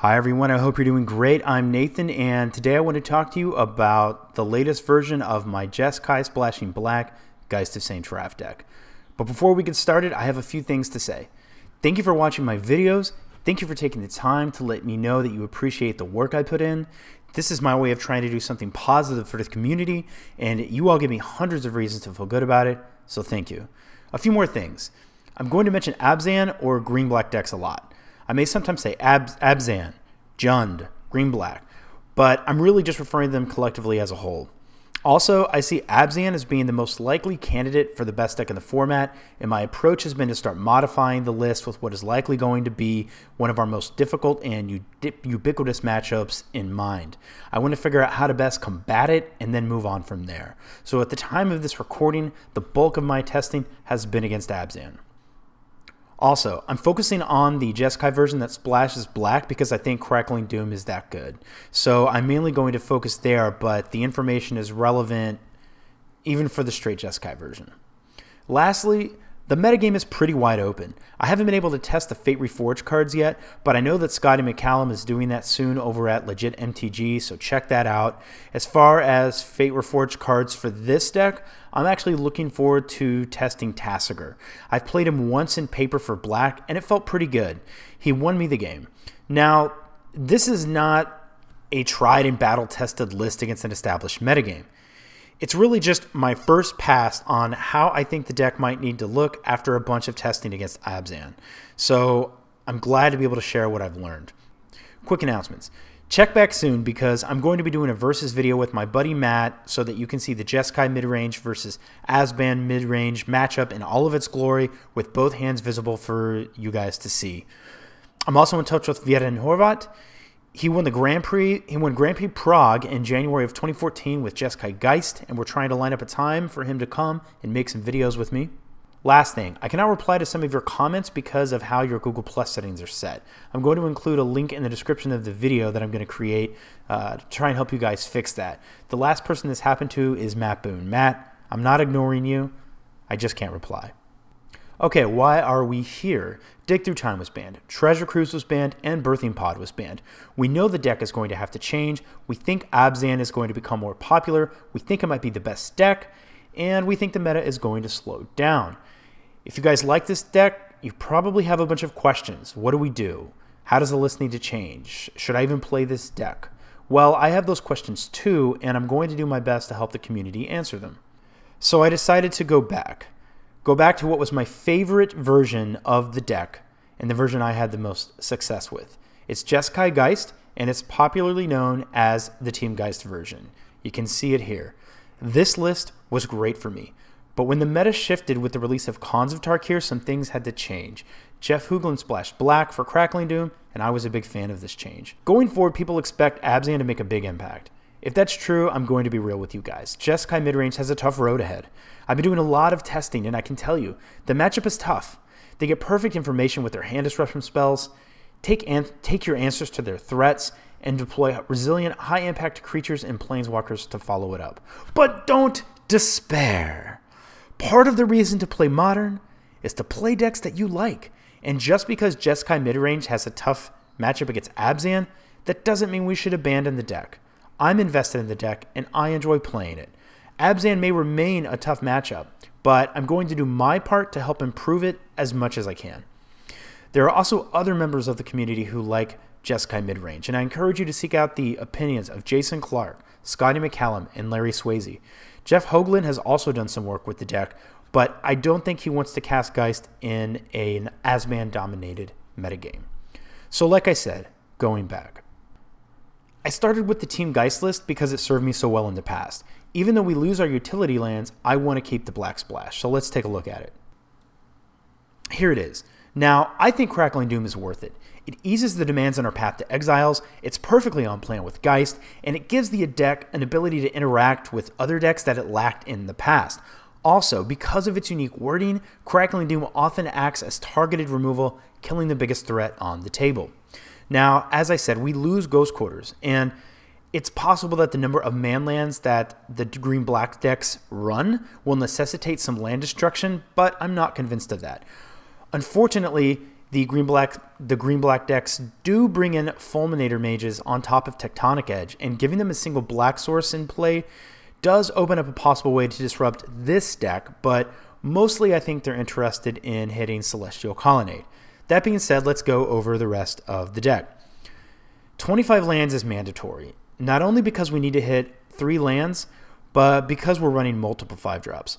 Hi, everyone. I hope you're doing great. I'm Nathan, and today I want to talk to you about the latest version of my Jeskai Splashing Black Geist of St. Traft deck. But before we get started, I have a few things to say. Thank you for watching my videos. Thank you for taking the time to let me know that you appreciate the work I put in. This is my way of trying to do something positive for the community, and you all give me hundreds of reasons to feel good about it, so thank you. A few more things. I'm going to mention Abzan or green black decks a lot. I may sometimes say Ab- Abzan, Jund, Green Black, but I'm really just referring to them collectively as a whole. Also, I see Abzan as being the most likely candidate for the best deck in the format, and my approach has been to start modifying the list with what is likely going to be one of our most difficult and ubiquitous matchups in mind. I want to figure out how to best combat it and then move on from there. So at the time of this recording, the bulk of my testing has been against Abzan. Also, I'm focusing on the Jeskai version that splashes black because I think Crackling Doom is that good. So I'm mainly going to focus there, but the information is relevant even for the straight Jeskai version. Lastly, the metagame is pretty wide open. I haven't been able to test the Fate Reforged cards yet, but I know that Scotty McCallum is doing that soon over at Legit MTG, so check that out. As far as Fate Reforged cards for this deck, I'm actually looking forward to testing Tasigur. I've played him once in paper for black, and it felt pretty good. He won me the game. Now, this is not a tried and battle tested list against an established metagame. It's really just my first pass on how I think the deck might need to look after a bunch of testing against Abzan. So I'm glad to be able to share what I've learned. Quick announcements. Check back soon because I'm going to be doing a versus video with my buddy Matt so that you can see the Jeskai midrange versus Abzan midrange matchup in all of its glory with both hands visible for you guys to see. I'm also in touch with Vjeran Horvat he won the Grand Prix. He won Grand Prix Prague in January of 2014 with Jeskai Geist, and we're trying to line up a time for him to come and make some videos with me. Last thing, I cannot reply to some of your comments because of how your Google Plus settings are set. I'm going to include a link in the description of the video that I'm going to create uh, to try and help you guys fix that. The last person this happened to is Matt Boone. Matt, I'm not ignoring you. I just can't reply. Okay, why are we here? Dig Through Time was banned, Treasure Cruise was banned, and Birthing Pod was banned. We know the deck is going to have to change. We think Abzan is going to become more popular. We think it might be the best deck, and we think the meta is going to slow down. If you guys like this deck, you probably have a bunch of questions. What do we do? How does the list need to change? Should I even play this deck? Well, I have those questions too, and I'm going to do my best to help the community answer them. So I decided to go back go back to what was my favorite version of the deck and the version I had the most success with. It's Jeskai Geist, and it's popularly known as the Team Geist version. You can see it here. This list was great for me, but when the meta shifted with the release of Khans of Tarkir, some things had to change. Jeff Hoogland splashed black for Crackling Doom, and I was a big fan of this change. Going forward, people expect Abzan to make a big impact. If that's true, I'm going to be real with you guys. Jeskai midrange has a tough road ahead. I've been doing a lot of testing, and I can tell you, the matchup is tough. They get perfect information with their hand disruption spells, take, an- take your answers to their threats, and deploy resilient, high impact creatures and planeswalkers to follow it up. But don't despair. Part of the reason to play modern is to play decks that you like. And just because Jeskai midrange has a tough matchup against Abzan, that doesn't mean we should abandon the deck. I'm invested in the deck and I enjoy playing it. Abzan may remain a tough matchup, but I'm going to do my part to help improve it as much as I can. There are also other members of the community who like Jeskai midrange, and I encourage you to seek out the opinions of Jason Clark, Scotty McCallum, and Larry Swayze. Jeff Hoogland has also done some work with the deck, but I don't think he wants to cast Geist in an Abzan dominated metagame. So, like I said, going back, I started with the Team Geist list because it served me so well in the past. Even though we lose our utility lands, I want to keep the Black Splash, so let's take a look at it. Here it is. Now, I think Crackling Doom is worth it. It eases the demands on our path to exiles, it's perfectly on plan with Geist, and it gives the deck an ability to interact with other decks that it lacked in the past. Also, because of its unique wording, Crackling Doom often acts as targeted removal, killing the biggest threat on the table. Now, as I said, we lose Ghost Quarters, and it's possible that the number of manlands that the green black decks run will necessitate some land destruction, but I'm not convinced of that. Unfortunately, the green black the green black decks do bring in fulminator mages on top of tectonic edge and giving them a single black source in play does open up a possible way to disrupt this deck but mostly i think they're interested in hitting celestial colonnade that being said let's go over the rest of the deck 25 lands is mandatory not only because we need to hit three lands but because we're running multiple five drops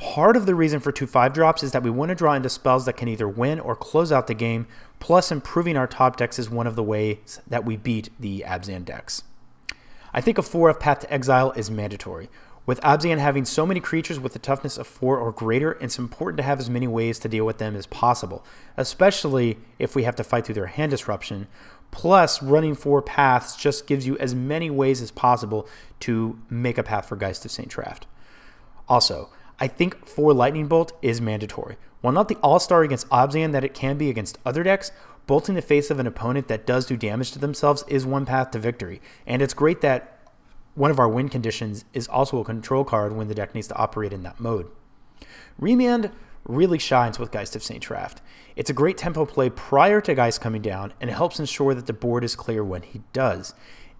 Part of the reason for two five drops is that we want to draw into spells that can either win or close out the game, plus improving our top decks is one of the ways that we beat the Abzan decks. I think a 4 of Path to Exile is mandatory. With Abzan having so many creatures with a toughness of 4 or greater, it's important to have as many ways to deal with them as possible, especially if we have to fight through their hand disruption. Plus, running 4 paths just gives you as many ways as possible to make a path for Geist of St. Traft. Also, I think 4 Lightning Bolt is mandatory. While not the all-star against Abzan that it can be against other decks, bolting the face of an opponent that does do damage to themselves is one path to victory. And it's great that one of our win conditions is also a control card when the deck needs to operate in that mode. Remand really shines with Geist of St. Traft. It's a great tempo play prior to Geist coming down, and it helps ensure that the board is clear when he does.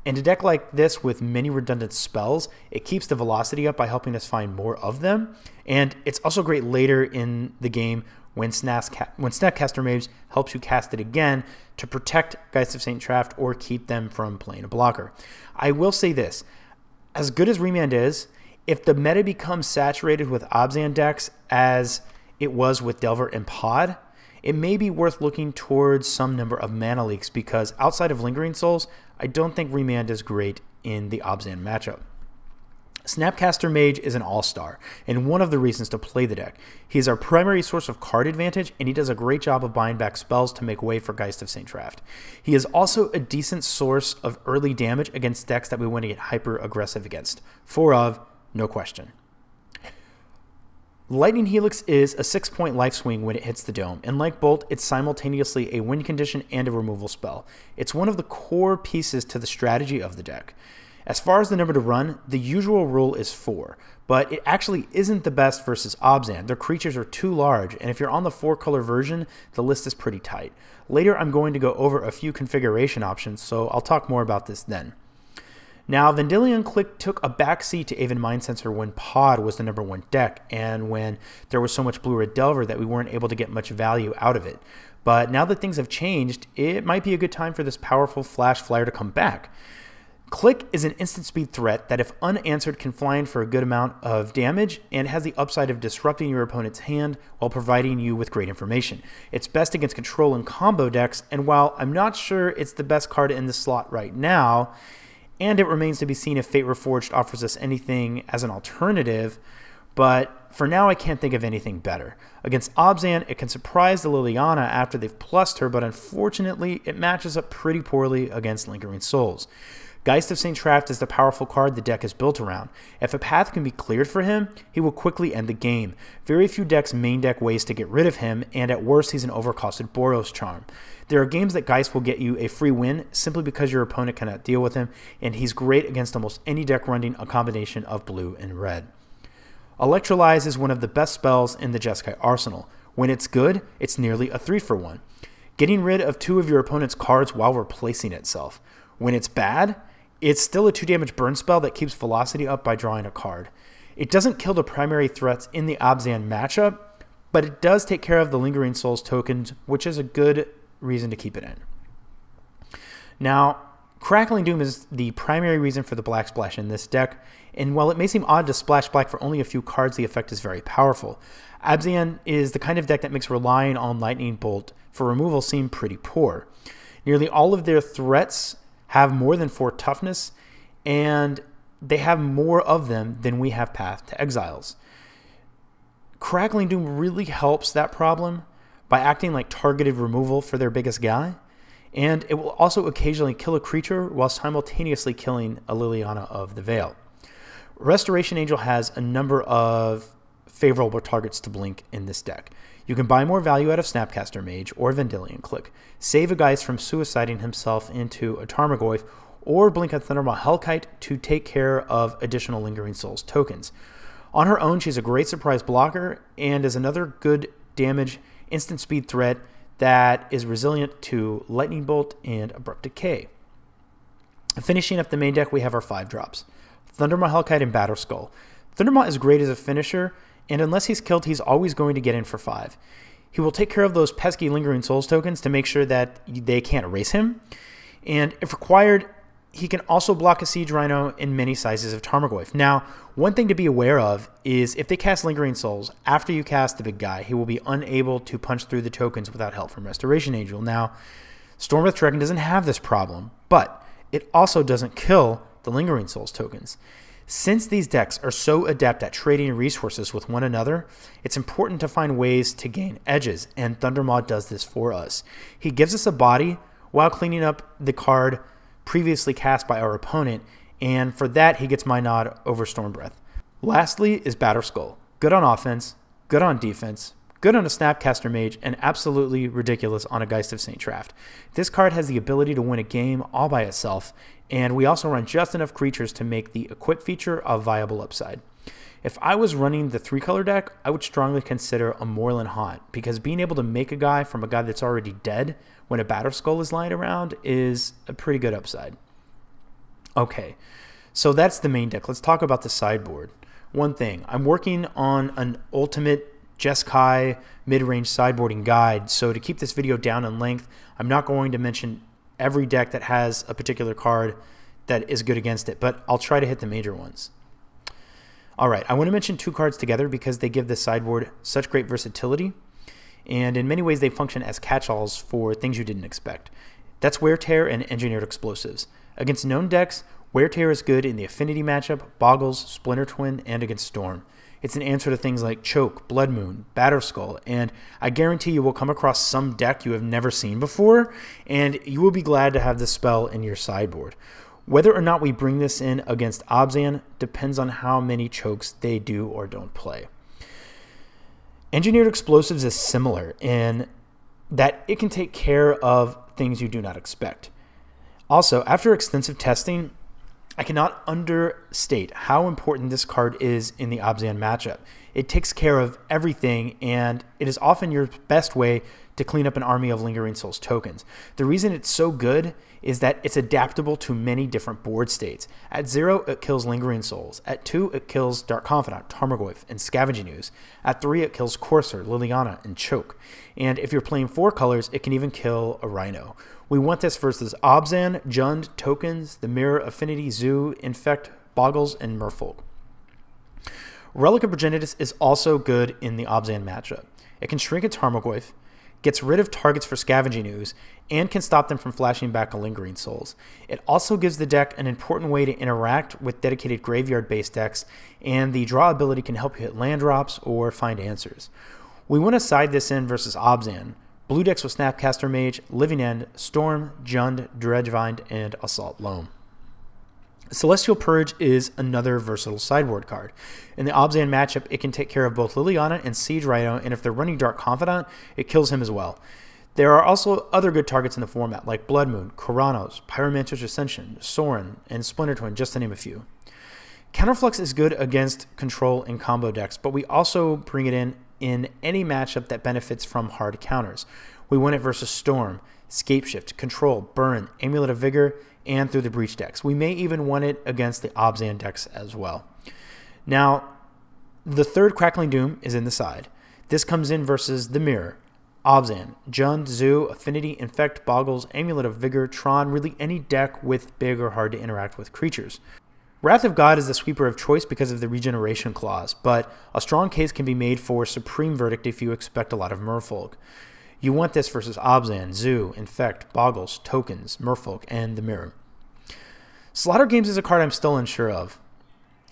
In a deck like this with many redundant spells, it keeps the velocity up by helping us find more of them. And it's also great later in the game when, when Snapcaster Mage helps you cast it again to protect Geist of St. Traft or keep them from playing a blocker. I will say this as good as Remand is, if the meta becomes saturated with Abzan decks as it was with Delver and Pod, it may be worth looking towards some number of mana leaks because outside of Lingering Souls, I don't think Remand is great in the Abzan matchup. Snapcaster Mage is an all-star, and one of the reasons to play the deck. He is our primary source of card advantage, and he does a great job of buying back spells to make way for Geist of St. Traft. He is also a decent source of early damage against decks that we want to get hyper-aggressive against. Four of, no question. Lightning Helix is a 6 point life swing when it hits the dome, and like Bolt, it's simultaneously a win condition and a removal spell. It's one of the core pieces to the strategy of the deck. As far as the number to run, the usual rule is 4, but it actually isn't the best versus Abzan. Their creatures are too large, and if you're on the 4 color version, the list is pretty tight. Later, I'm going to go over a few configuration options, so I'll talk more about this then. Now, Vendilion Clique took a backseat to Aven Mindcensor when Pod was the number one deck, and when there was so much Blue Red Delver that we weren't able to get much value out of it. But now that things have changed, it might be a good time for this powerful Flash Flyer to come back. Clique is an instant speed threat that, if unanswered, can fly in for a good amount of damage and has the upside of disrupting your opponent's hand while providing you with great information. It's best against control and combo decks, and while I'm not sure it's the best card in the slot right now, and it remains to be seen if Fate Reforged offers us anything as an alternative. But for now, I can't think of anything better. Against Abzan, it can surprise the Liliana after they've plussed her, but unfortunately, it matches up pretty poorly against Lingering Souls. Geist of St. Traft is the powerful card the deck is built around. If a path can be cleared for him, he will quickly end the game. Very few decks main deck ways to get rid of him, and at worst, he's an overcosted Boros charm. There are games that Geist will get you a free win simply because your opponent cannot deal with him, and he's great against almost any deck running a combination of blue and red. Electrolyze is one of the best spells in the Jeskai arsenal. When it's good, it's nearly a 3 for 1, getting rid of two of your opponent's cards while replacing itself. When it's bad, it's still a 2 damage burn spell that keeps velocity up by drawing a card. It doesn't kill the primary threats in the Abzan matchup, but it does take care of the Lingering Souls tokens, which is a good reason to keep it in. Now, Crackling Doom is the primary reason for the Black Splash in this deck, and while it may seem odd to splash black for only a few cards, the effect is very powerful. Abzan is the kind of deck that makes relying on Lightning Bolt for removal seem pretty poor. Nearly all of their threats have more than four toughness, and they have more of them than we have Path to Exiles. Crackling Doom really helps that problem by acting like targeted removal for their biggest guy, and it will also occasionally kill a creature while simultaneously killing a Liliana of the Veil. Restoration Angel has a number of favorable targets to blink in this deck. You can buy more value out of Snapcaster Mage or Vendilion Clique, save a Geist from suiciding himself into a Tarmogoyf, or blink a Thundermaw Hellkite to take care of additional Lingering Souls tokens. On her own, she's a great surprise blocker and is another good damage instant speed threat that is resilient to Lightning Bolt and Abrupt Decay. Finishing up the main deck, we have our five drops Thundermaw Hellkite and Batterskull. Thundermaw is great as a finisher, and unless he's killed, he's always going to get in for five. He will take care of those pesky Lingering Souls tokens to make sure that they can't erase him. And if required, he can also block a Siege Rhino in many sizes of Tarmogoyf. Now, one thing to be aware of is if they cast Lingering Souls, after you cast the big guy, he will be unable to punch through the tokens without help from Restoration Angel. Now, Stormbreath Dragon doesn't have this problem, but it also doesn't kill the Lingering Souls tokens. Since these decks are so adept at trading resources with one another, it's important to find ways to gain edges, and Thundermaw does this for us. He gives us a body while cleaning up the card previously cast by our opponent, and for that he gets my nod over Stormbreath. Lastly is Batterskull. Good on offense, good on defense, good on a Snapcaster Mage, and absolutely ridiculous on a Geist of St. Traft. This card has the ability to win a game all by itself, and we also run just enough creatures to make the equip feature a viable upside. If I was running the three color deck, I would strongly consider a Moorland Haunt because being able to make a guy from a guy that's already dead when a Batterskull is lying around is a pretty good upside. Okay, so that's the main deck. Let's talk about the sideboard. One thing, I'm working on an ultimate Jeskai mid-range sideboarding guide, so to keep this video down in length, I'm not going to mention every deck that has a particular card that is good against it, but I'll try to hit the major ones. All right, I want to mention two cards together because they give the sideboard such great versatility and in many ways they function as catch-alls for things you didn't expect. That's Wear Tear and Engineered Explosives. Against known decks, Wear Tear is good in the Affinity matchup, Boggles, Splinter Twin, and against Storm. It's an answer to things like Choke, Blood Moon, Batterskull, and I guarantee you will come across some deck you have never seen before, and you will be glad to have this spell in your sideboard. Whether or not we bring this in against Abzan depends on how many chokes they do or don't play. Engineered explosives is similar in that it can take care of things you do not expect. Also, after extensive testing, I cannot understate how important this card is in the Abzan matchup. It takes care of everything, and it is often your best way to clean up an army of Lingering Souls tokens. The reason it's so good is that it's adaptable to many different board states. At 0, it kills Lingering Souls. At 2, it kills Dark Confidant, Tarmogoyf, and Scavenging Ooze. At 3, it kills Courser, Liliana, and Choke. And if you're playing 4 colors, it can even kill a Rhino. We want this versus Abzan, Jund, Tokens, the Mirror, Affinity, Zoo, Infect, Boggles, and Merfolk. Relic of Progenitus is also good in the Abzan matchup. It can shrink its Tarmogoyf, gets rid of targets for scavenging ooze, and can stop them from flashing back a lingering souls. It also gives the deck an important way to interact with dedicated graveyard based decks, and the draw ability can help you hit land drops or find answers. We want to side this in versus Abzan. Blue decks with Snapcaster Mage, Living End, Storm, Jund, Dredgevine, and Assault Loam. Celestial Purge is another versatile sideboard card. In the Abzan matchup, it can take care of both Liliana and Siege Rhino, and if they're running Dark Confidant, it kills him as well. There are also other good targets in the format, like Blood Moon, Keranos, Pyromancer's Ascension, Sorin, and Splinter Twin, just to name a few. Counterflux is good against control and combo decks, but we also bring it in in any matchup that benefits from hard counters. We win it versus Storm, Scapeshift, Control, Burn, Amulet of Vigor, and through the Breach decks. We may even win it against the Abzan decks as well. Now, the third Crackling Doom is in the side. This comes in versus the Mirror, Abzan, Jund, Zoo, Affinity, Infect, Boggles, Amulet of Vigor, Tron, really any deck with big or hard to interact with creatures. Wrath of God is the sweeper of choice because of the regeneration clause, but a strong case can be made for Supreme Verdict if you expect a lot of Merfolk. You want this versus Abzan, Zoo, Infect, Boggles, Tokens, Merfolk, and the Mirror. Slaughter Games is a card I'm still unsure of.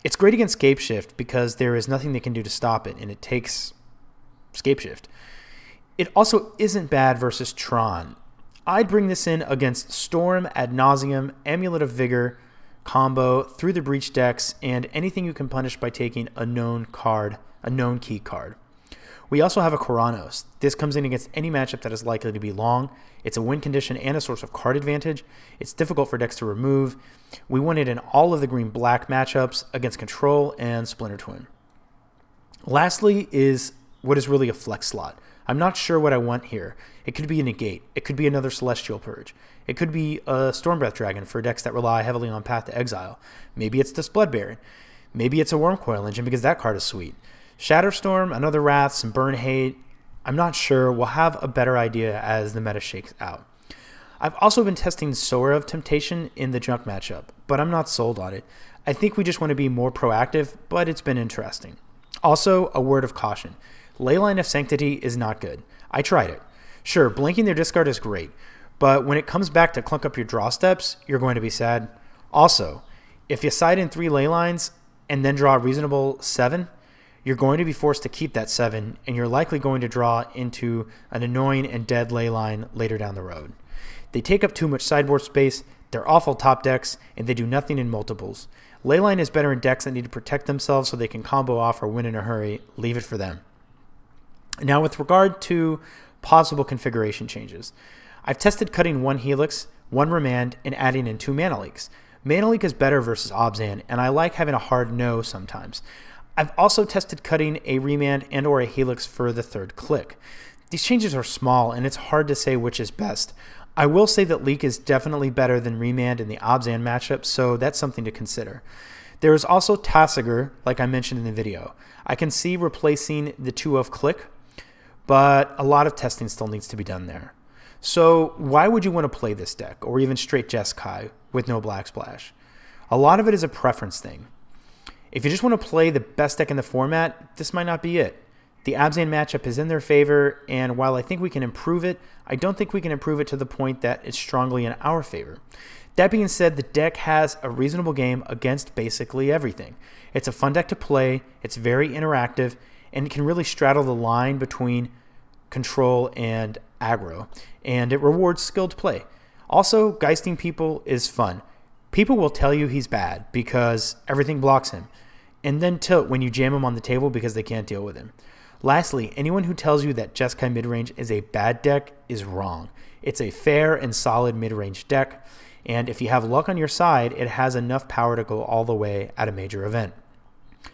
It's great against Scapeshift because there is nothing they can do to stop it, and it takes Scapeshift. It also isn't bad versus Tron. I'd bring this in against Storm, Ad Nauseam, Amulet of Vigor, combo, through the Breach decks, and anything you can punish by taking a known card, a known key card. We also have a Keranos. This comes in against any matchup that is likely to be long. It's a win condition and a source of card advantage. It's difficult for decks to remove. We won it in all of the green black matchups against Control and Splinter Twin. Lastly, is what is really a flex slot. I'm not sure what I want here. It could be a negate. It could be another Celestial Purge. It could be a Stormbreath Dragon for decks that rely heavily on Path to Exile. Maybe it's this Blood Baron. Maybe it's a Wurmcoil Engine because that card is sweet. Shatterstorm, another Wrath, some Burn Hate. I'm not sure. We'll have a better idea as the meta shakes out. I've also been testing Sower of Temptation in the junk matchup, but I'm not sold on it. I think we just want to be more proactive, but it's been interesting. Also, a word of caution. Leyline of Sanctity is not good. I tried it. Sure, blinking their discard is great, but when it comes back to clunk up your draw steps, you're going to be sad. Also, if you side in three ley lines and then draw a reasonable seven, you're going to be forced to keep that seven, and you're likely going to draw into an annoying and dead ley line later down the road. They take up too much sideboard space, they're awful top decks, and they do nothing in multiples. Leyline is better in decks that need to protect themselves so they can combo off or win in a hurry. Leave it for them. Now, with regard to possible configuration changes, I've tested cutting one Helix, one Remand, and adding in two Mana Leaks. Mana Leak is better versus Abzan, and I like having a hard no sometimes. I've also tested cutting a Remand and or a Helix for the third Clique. These changes are small, and it's hard to say which is best. I will say that Leak is definitely better than Remand in the Abzan matchup, so that's something to consider. There is also Tasigur, like I mentioned in the video. I can see replacing the 2 of Clique, but a lot of testing still needs to be done there. So why would you want to play this deck, or even straight Jeskai with no Black Splash? A lot of it is a preference thing. If you just want to play the best deck in the format, this might not be it. The Abzan matchup is in their favor, and while I think we can improve it, I don't think we can improve it to the point that it's strongly in our favor. That being said, the deck has a reasonable game against basically everything. It's a fun deck to play, it's very interactive, and it can really straddle the line between control and aggro, and it rewards skilled play. Also, geisting people is fun. People will tell you he's bad because everything blocks him, and then tilt when you jam him on the table because they can't deal with him. Lastly, anyone who tells you that Jeskai midrange is a bad deck is wrong. It's a fair and solid midrange deck, and if you have luck on your side, it has enough power to go all the way at a major event.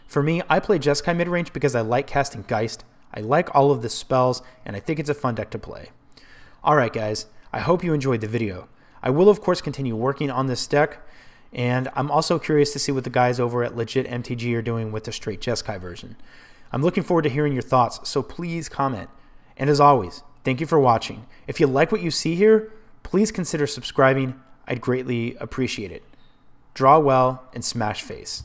For me, I play Jeskai midrange because I like casting Geist, I like all of the spells, and I think it's a fun deck to play. Alright guys, I hope you enjoyed the video. I will of course continue working on this deck, and I'm also curious to see what the guys over at Legit MTG are doing with the straight Jeskai version. I'm looking forward to hearing your thoughts, so please comment. And as always, thank you for watching. If you like what you see here, please consider subscribing. I'd greatly appreciate it. Draw well and smash face.